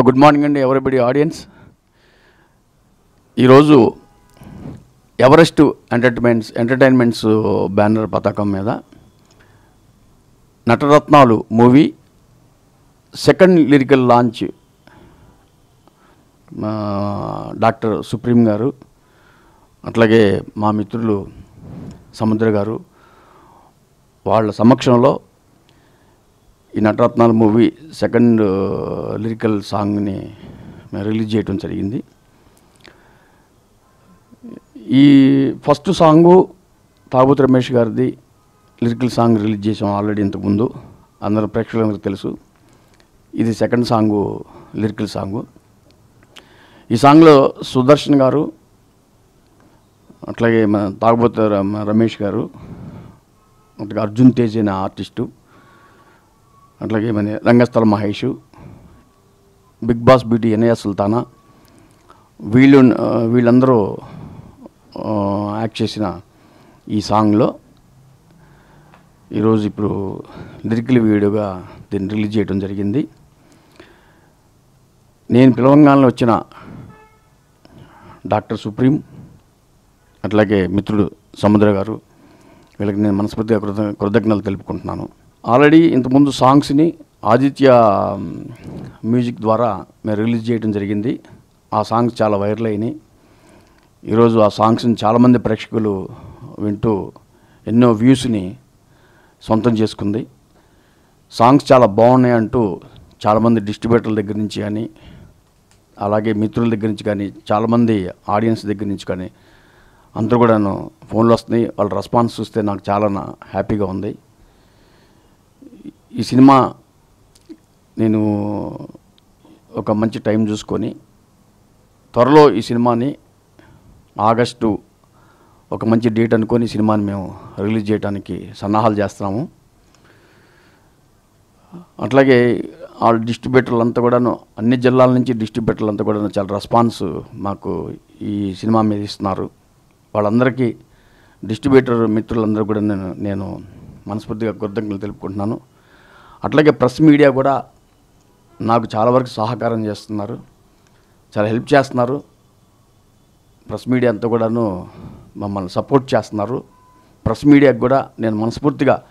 Hello good morning అండి everybody audience ఈరోజు Everest entertainments entertainments banner పతాకం మీద Natarathnalu movie second lyrical launch doctor Supreme గారు అట్లాగే మా మిత్రులు సముద్ర గారు వాళ్ళ సమక్షంలో ఈ నటరత్నాల మూవీ సెకండ్ లిరికల్ సాంగ్ని మేము రిలీజ్ చేయడం జరిగింది. ఈ ఫస్ట్ సాంగు తాగుతు రమేష్ గారిది. లిరికల్ సాంగ్ రిలీజ్ చేసాం ఆల్రెడీ ఇంతకుముందు. అందరు ప్రేక్షకులందరికీ తెలుసు. ఇది సెకండ్ సాంగు లిరికల్ సాంగు. ఈ సాంగ్లో సుదర్శన్ గారు అట్లాగే మన తాగుబోతు రమేష్ గారు అట్లాగే అర్జున్ తేజ్ అనే ఆర్టిస్టు. అట్లాగే మన Rangasthala Mahesh Bigg Boss beauty ఎన్ఏ Sultana వీళ్ళు వీళ్ళందరూ యాక్ట్ చేసిన ఈ సాంగ్లో ఈరోజు ఇప్పుడు లిరికల్ వీడియోగా దీన్ని రిలీజ్ చేయడం జరిగింది. నేను పిలవంగానలో వచ్చిన డాక్టర్ సుప్రీం అట్లాగే మిత్రుడు సముద్ర గారు వీళ్ళకి నేను మనస్ఫూర్తిగా కృత కృతజ్ఞతలు తెలుపుకుంటున్నాను. ఆల్రెడీ ఇంతకుముందు సాంగ్స్ని ఆదిత్య మ్యూజిక్ ద్వారా మేము రిలీజ్ చేయడం జరిగింది. ఆ సాంగ్స్ చాలా వైరల్ అయినాయి. ఈరోజు ఆ సాంగ్స్ని చాలామంది ప్రేక్షకులు వింటూ ఎన్నో వ్యూస్ని సొంతం చేసుకుంది. సాంగ్స్ చాలా బాగున్నాయి అంటూ చాలామంది డిస్ట్రిబ్యూటర్ల దగ్గర నుంచి కానీ అలాగే మిత్రుల దగ్గర నుంచి కానీ చాలామంది ఆడియన్స్ దగ్గర నుంచి కానీ అందరూ కూడాను ఫోన్లు వస్తున్నాయి. వాళ్ళ రెస్పాన్స్ చూస్తే నాకు చాలా హ్యాపీగా ఉంది. ఈ సినిమా నేను ఒక మంచి టైం చూసుకొని త్వరలో ఈ సినిమాని ఆగస్టు ఒక మంచి డేట్ అనుకొని సినిమాని మేము రిలీజ్ చేయడానికి సన్నాహాలు చేస్తున్నాము. అట్లాగే ఆ డిస్ట్రిబ్యూటర్లు అంతా కూడాను అన్ని జిల్లాల నుంచి డిస్ట్రిబ్యూటర్లు అంతా కూడా చాలా రెస్పాన్స్ మాకు ఈ సినిమా మీద ఇస్తున్నారు. వాళ్ళందరికీ డిస్ట్రిబ్యూటర్ మిత్రులందరూ కూడా నేను నేను మనస్ఫూర్తిగా కృతజ్ఞతలు తెలుపుకుంటున్నాను. అట్లాగే ప్రెస్ మీడియా కూడా నాకు చాలా వరకు సహకారం చేస్తున్నారు. చాలా హెల్ప్ చేస్తున్నారు. ప్రెస్ మీడియా అంతా కూడాను మమ్మల్ని సపోర్ట్ చేస్తున్నారు. ప్రెస్ మీడియాకు కూడా నేను మనస్ఫూర్తిగా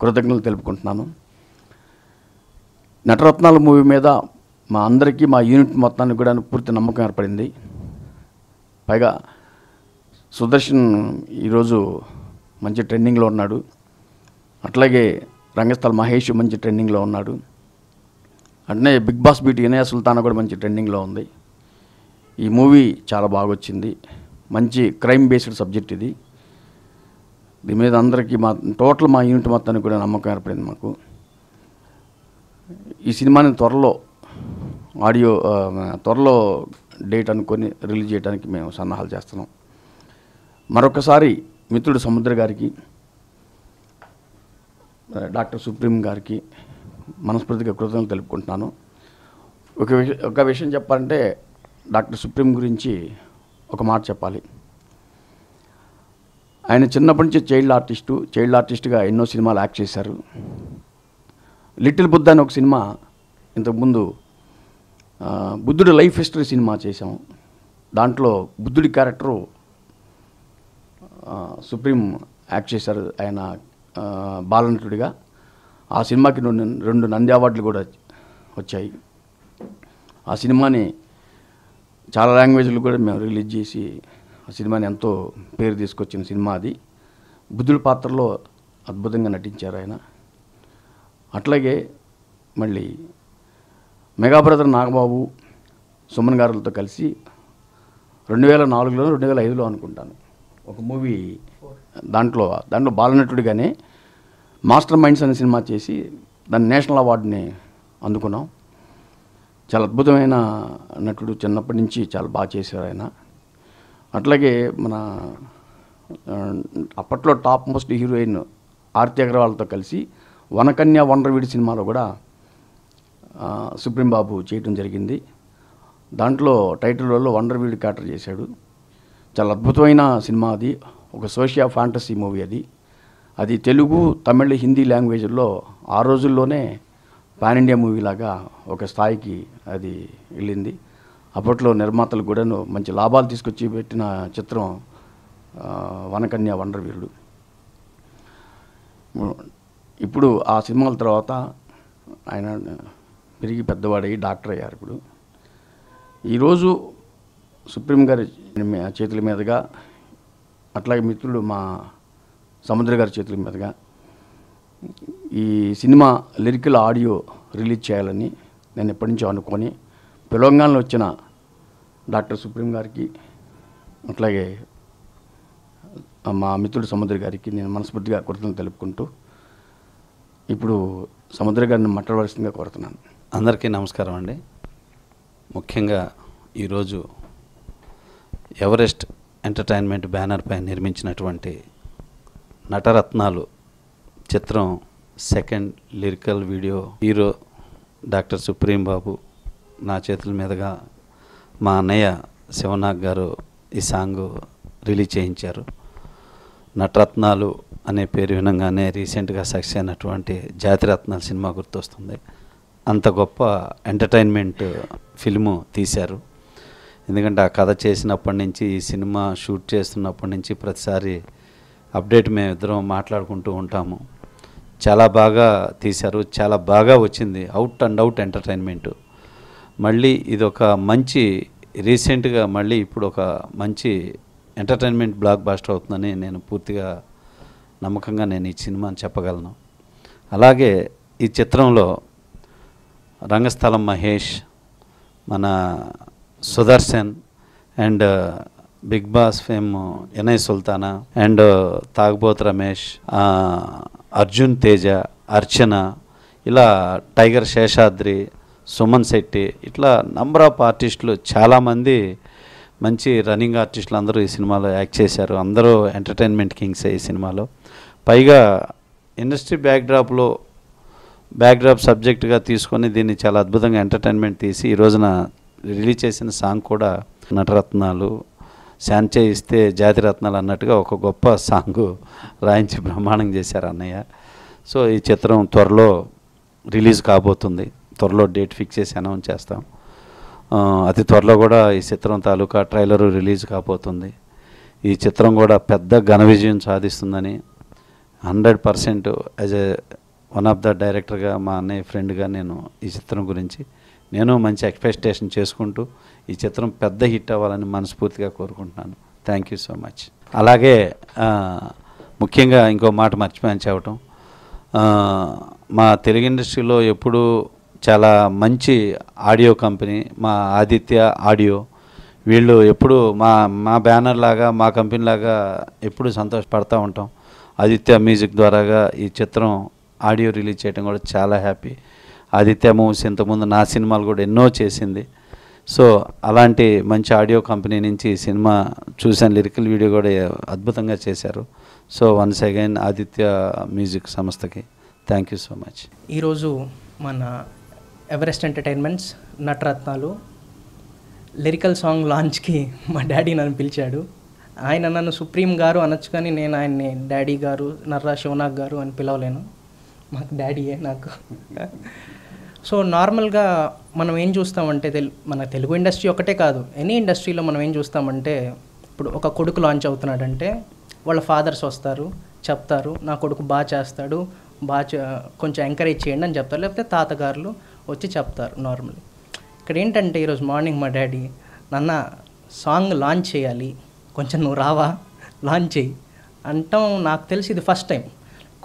కృతజ్ఞతలు తెలుపుకుంటున్నాను. నటరత్నాల మూవీ మీద మా అందరికీ మా యూనిట్ మొత్తానికి కూడా పూర్తి నమ్మకం ఏర్పడింది. పైగా సుదర్శన్ ఈరోజు మంచి ట్రెండింగ్లో ఉన్నాడు. అట్లాగే రంగస్థల మహేష్ మంచి ట్రెండింగ్లో ఉన్నాడు. అంటే బిగ్ బాస్ బీట్ ఇనయ సుల్తానా కూడా మంచి ట్రెండింగ్లో ఉంది. ఈ మూవీ చాలా బాగా వచ్చింది మంచి క్రైమ్ బేస్డ్ సబ్జెక్ట్ ఇది. దీని మీద అందరికీ మా టోటల్ మా యూనిట్ మొత్తానికి కూడా నమ్మకం ఏర్పడింది మాకు. ఈ సినిమాని త్వరలో ఆడియో త్వరలో డేట్ అనుకొని రిలీజ్ చేయడానికి మేము సన్నాహాలు చేస్తున్నాం. మరొకసారి మిత్రుడు సముద్ర గారికి డాక్టర్ సుప్రీం గారికి మనస్ఫూర్తిగా కృతజ్ఞతలు తెలుపుకుంటున్నాను. ఒక విషయం ఒక విషయం చెప్పాలంటే డాక్టర్ సుప్రీం గురించి ఒక మాట చెప్పాలి. ఆయన చిన్నప్పటి నుంచి చైల్డ్ ఆర్టిస్టు చైల్డ్ ఆర్టిస్ట్గా ఎన్నో సినిమాలు యాక్ట్ చేశారు. లిటిల్ బుద్ధ అని ఒక సినిమా ఇంతకుముందు బుద్ధుడి లైఫ్ హిస్టరీ సినిమా చేశాము దాంట్లో బుద్ధుడి క్యారెక్టరు సుప్రీం యాక్ట్ చేశారు. ఆయన బాలనటుడిగా. ఆ సినిమాకి రెండు రెండు నంది అవార్డులు కూడా వచ్చాయి. ఆ సినిమాని చాలా లాంగ్వేజ్లు కూడా మేము రిలీజ్ చేసి ఆ సినిమాని ఎంతో పేరు తీసుకొచ్చిన సినిమా అది. బుద్ధుడి పాత్రలో అద్భుతంగా నటించారు ఆయన. అట్లాగే మళ్ళీ మెగా బ్రదర్ నాగబాబు సుమన్ గారులతో కలిసి రెండు వేల నాలుగులో రెండు వేల ఐదులో అనుకుంటాను. ఒక మూవీ దాంట్లో దాంట్లో బాలనటుడిగానే మాస్టర్ మైండ్స్ అనే సినిమా చేసి దాన్ని నేషనల్ అవార్డుని అందుకున్నాం. చాలా అద్భుతమైన నటుడు చిన్నప్పటి నుంచి చాలా బాగా చేశారు ఆయన. అట్లాగే మన అప్పట్లో టాప్ మోస్ట్ హీరోయిన్ ఆర్తి అగర్వాల్తో కలిసి వనకన్య వండర్వీడి సినిమాలో కూడా సుప్రీం బాబు చేయటం జరిగింది. దాంట్లో టైటిల్ రోల్లో వండర్వీడి క్యాటర్ చేశాడు. చాలా అద్భుతమైన సినిమా అది. ఒక సోషియా ఫ్యాంటసీ మూవీ అది. అది తెలుగు తమిళ హిందీ లాంగ్వేజ్లో ఆ రోజుల్లోనే పాన్ ఇండియా మూవీ లాగా ఒక స్థాయికి అది వెళ్ళింది. అప్పట్లో నిర్మాతలు కూడాను మంచి లాభాలు తీసుకొచ్చి పెట్టిన చిత్రం వనకన్య వండర్ వీరుడు. ఇప్పుడు ఆ సినిమాల తర్వాత ఆయన పెరిగి పెద్దవాడై డాక్టర్ అయ్యారు ఇప్పుడు. ఈరోజు సుప్రీం గారి చేతుల మీదుగా అట్లాగే మిత్రుడు మా సముద్ర గారి చేతుల మీదుగా ఈ సినిమా లిరికల్ ఆడియో రిలీజ్ చేయాలని నేను ఎప్పటి నుంచో అనుకొని తెలంగాణలో వచ్చిన డాక్టర్ సుప్రీం గారికి అట్లాగే మా మిత్రుడు సముద్ర గారికి నేను మనస్ఫూర్తిగా కృతజ్ఞతలు తెలుపుకుంటూ ఇప్పుడు సముద్ర గారిని మాట్లాడవలసిందిగా కోరుతున్నాను. అందరికీ నమస్కారం అండి. ముఖ్యంగా ఈరోజు ఎవరెస్ట్ ఎంటర్టైన్మెంట్ బ్యానర్పై నిర్మించినటువంటి నటరత్నాలు చిత్రం second lyrical video hero doctor Supreme Babu నా చేతుల మీదుగా మా అన్నయ్య శివనాగ్ గారు ఈ సాంగ్ రిలీజ్ చేయించారు. నటరత్నాలు అనే పేరు వినంగానే రీసెంట్గా సక్సెస్ అయినటువంటి జాతిరత్నాల సినిమా గుర్తొస్తుంది. అంత గొప్ప ఎంటర్టైన్మెంట్ ఫిల్ము తీశారు. ఎందుకంటే ఆ కథ చేసినప్పటి నుంచి ఈ సినిమా షూట్ చేస్తున్నప్పటి నుంచి ప్రతిసారి అప్డేట్ మేము ఇద్దరం మాట్లాడుకుంటూ ఉంటాము. చాలా బాగా తీశారు చాలా బాగా వచ్చింది. Out and out entertainment. మళ్ళీ ఇది ఒక మంచి రీసెంట్గా మళ్ళీ ఇప్పుడు ఒక మంచి ఎంటర్టైన్మెంట్ బ్లాక్ బాస్టర్ అవుతుందని నేను పూర్తిగా నమ్మకంగా నేను ఈ సినిమాని చెప్పగలను. అలాగే ఈ చిత్రంలో రంగస్థలం మహేష్ మన Sudarshan and uh, Bigg Boss fame NI Sultana and uh, తాగబోత్ Ramesh uh, Arjun Teja Archana ఇలా టైగర్ శేషాద్రి సుమన్ శెట్టి ఇట్లా నంబర్ ఆఫ్ ఆర్టిస్టులు చాలామంది మంచి రన్నింగ్ ఆర్టిస్టులు అందరూ ఈ సినిమాలో యాక్ట్ చేశారు. అందరూ ఎంటర్టైన్మెంట్ కింగ్స్ ఈ సినిమాలో. పైగా ఇండస్ట్రీ బ్యాక్డ్రాప్లో బ్యాక్డ్రాప్ సబ్జెక్ట్గా తీసుకొని దీన్ని చాలా అద్భుతంగా ఎంటర్టైన్మెంట్ తీసి ఈ రోజున రిలీజ్ చేసిన సాంగ్ కూడా నటరత్నాలు శాంచే ఇస్తే జాతిరత్నాలు అన్నట్టుగా ఒక గొప్ప సాంగ్ రాయించి బ్రహ్మాండం చేశారు అన్నయ్య. సో ఈ చిత్రం త్వరలో రిలీజ్ కాబోతుంది. త్వరలో డేట్ ఫిక్స్ చేసి అనౌన్స్ చేస్తాం. అతి త్వరలో కూడా ఈ చిత్రం తాలూకా ట్రైలర్ రిలీజ్ కాబోతుంది. ఈ చిత్రం కూడా పెద్ద ఘన విజయం సాధిస్తుందని hundred percent as a one of the డైరెక్టర్గా మా అన్నయ్య ఫ్రెండ్గా నేను ఈ చిత్రం గురించి నేను మంచి ఎక్స్పెక్టేషన్ చేసుకుంటూ ఈ చిత్రం పెద్ద హిట్ అవ్వాలని మనస్ఫూర్తిగా కోరుకుంటున్నాను. థ్యాంక్ యూ సో మచ్ అలాగే ముఖ్యంగా ఇంకో మాట మర్చిపోయాను చెప్పటం. మా తెలుగు ఇండస్ట్రీలో ఎప్పుడూ చాలా మంచి ఆడియో కంపెనీ మా ఆదిత్య ఆడియో. వీళ్ళు ఎప్పుడు మా మా బ్యానర్ లాగా మా కంపెనీ లాగా ఎప్పుడు సంతోషపడతా ఉంటాం. ఆదిత్య మ్యూజిక్ ద్వారాగా ఈ చిత్రం ఆడియో రిలీజ్ చేయడం కూడా చాలా హ్యాపీ. ఆదిత్య మూవీస్ ఇంతకుముందు నా సినిమాలు కూడా ఎన్నో చేసింది. సో అలాంటి మంచి ఆడియో కంపెనీ నుంచి సినిమా చూశాను లిరికల్ వీడియో కూడా అద్భుతంగా చేశారు. So once again Aditya music సంస్థకి థ్యాంక్ యూ సో మచ్. ఈరోజు మన Everest entertainments Natarathnalu lyrical song లాంచ్కి మా డాడీ నన్ను పిలిచాడు. ఆయన నన్ను సుప్రీం గారు అనొచ్చు కానీ నేను ఆయన్ని డాడీ గారు నర్రా శివనాగ్ గారు అని పిలవలేను. మాకు డాడీయే నాకు. సో నార్మల్గా మనం ఏం చూస్తామంటే తెలు మన తెలుగు ఇండస్ట్రీ ఒకటే కాదు ఎనీ ఇండస్ట్రీలో మనం ఏం చూస్తామంటే ఇప్పుడు ఒక కొడుకు లాంచ్ అవుతున్నాడంటే వాళ్ళ ఫాదర్స్ వస్తారు చెప్తారు నా కొడుకు బాగా చేస్తాడు బాగా కొంచెం ఎంకరేజ్ చేయండి అని చెప్తారు లేకపోతే తాతగారులు వచ్చి చెప్తారు నార్మల్. ఇక్కడ ఏంటంటే ఈరోజు మార్నింగ్ మా డాడీ నాన్న సాంగ్ లాంచ్ చేయాలి కొంచెం నువ్వు రావా లాంచ్ చేయి అంటాం నాకు తెలిసి ఇది ఫస్ట్ టైం.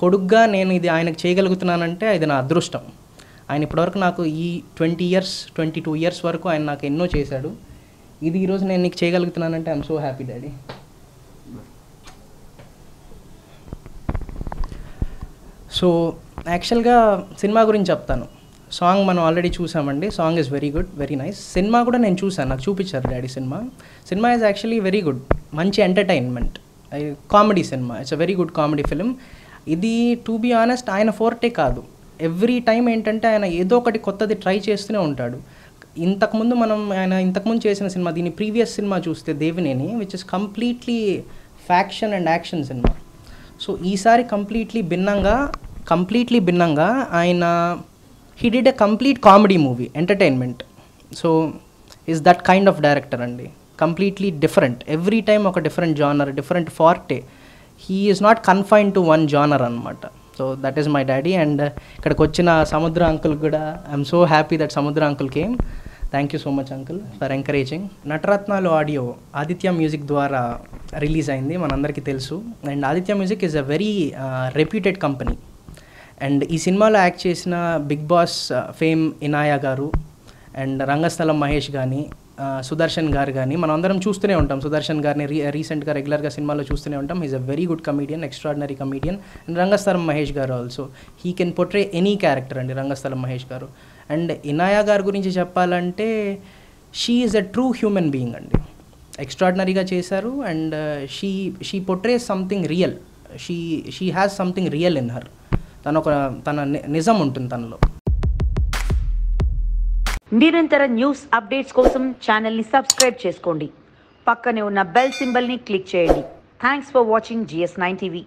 కొడుగ్గా నేను ఇది ఆయనకు చేయగలుగుతున్నానంటే ఇది నా అదృష్టం. ఆయన ఇప్పటివరకు నాకు ఈ twenty years twenty two years వరకు ఆయన నాకు ఎన్నో చేశాడు. ఇది ఈరోజు నేను నీకు చేయగలుగుతున్నానంటే I'm so happy daddy so యాక్చువల్గా సినిమా గురించి చెప్తాను. సాంగ్ మనం ఆల్రెడీ చూసామండి. Song is very good very nice cinema కూడా నేను చూసాను నాకు చూపించారు daddy cinema. Cinema is actually very good మంచి entertainment comedy cinema. It's a very good comedy film ఇది టు బీ ఆనెస్ట్ ఆయన ఫోర్టే కాదు. ఎవ్రీ టైం ఏంటంటే ఆయన ఏదో ఒకటి కొత్తది ట్రై చేస్తూనే ఉంటాడు. ఇంతకుముందు మనం ఆయన ఇంతకుముందు చేసిన సినిమా దీని ప్రీవియస్ సినిమా చూస్తే Devineni which is completely faction and action cinema. So ఈసారి కంప్లీట్లీ భిన్నంగా కంప్లీట్లీ భిన్నంగా ఆయన he did a complete comedy movie entertainment so is that kind of director అండి. కంప్లీట్లీ డిఫరెంట్ ఎవ్రీ టైమ్ ఒక different genre different forte he is not confine to one genre అనమాట so that is my daddy and ఇక్కడికి వచ్చిన Samudra uncle కూడా I'm so happy that Samudra uncle came thank you so much uncle for encouraging Natarathnalu audio Aditya music ద్వారా release అయింది మనందరికీ తెలుసు. And Aditya music is a very reputed company and ఈ సినిమాలో act చేసిన big boss uh, fame Inaya గారు and Rangasthalam Mahesh కానీ సుదర్శన్ గారు కానీ మనం అందరం చూస్తూనే ఉంటాం. సుదర్శన్ గారిని రీ రీసెంట్గా రెగ్యులర్గా సినిమాలో చూస్తూనే ఉంటాం. Is a very good comedian extraordinary comedian and Rangasthalam Mahesh గారు also he can portray any character అండి రంగస్థలం మహేష్ గారు. అండ్ ఇనాయా గారి గురించి చెప్పాలంటే she is a true human being అండి. ఎక్స్ట్రాడినరీగా చేశారు. And she she portray something real she she has something real in her తన ఒక తన నిజం ఉంటుంది తనలో. నిరంతర న్యూస్ అప్డేట్స్ కోసం ఛానల్ని సబ్స్క్రైబ్ చేసుకోండి. పక్కనే ఉన్న బెల్ సింబల్ని క్లిక్ చేయండి. Thanks for watching GS nine TV